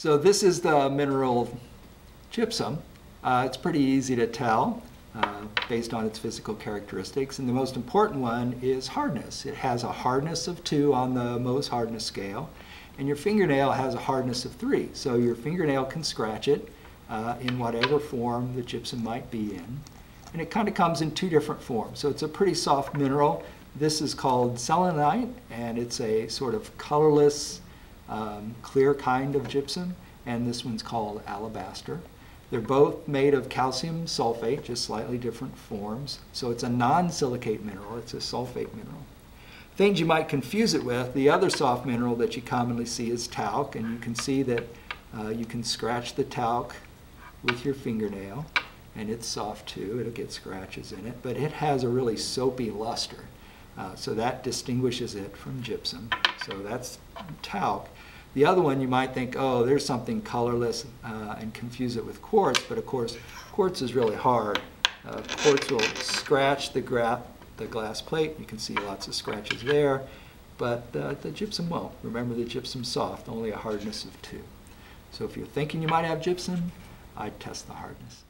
So this is the mineral gypsum. Uh, it's pretty easy to tell uh, based on its physical characteristics. And the most important one is hardness. It has a hardness of 2 on the Mohs hardness scale. And your fingernail has a hardness of 3. So your fingernail can scratch it uh, in whatever form the gypsum might be in. And it kind of comes in two different forms. So it's a pretty soft mineral. This is called selenite, and it's a sort of colorless, um, clear kind of gypsum. And this one's called alabaster. They're both made of calcium sulfate, just slightly different forms. So it's a non-silicate mineral. It's a sulfate mineral. Things you might confuse it with, the other soft mineral that you commonly see is talc, and you can see that uh, you can scratch the talc with your fingernail, and it's soft too. It'll get scratches in it, but it has a really soapy luster. Uh, so that distinguishes it from gypsum. So that's talc. The other one you might think, oh, there's something colorless uh, and confuse it with quartz, but of course, quartz is really hard. Uh, quartz will scratch the, the glass plate. You can see lots of scratches there, but uh, the gypsum won't. Remember, the gypsum's soft, only a hardness of two. So if you're thinking you might have gypsum, I'd test the hardness.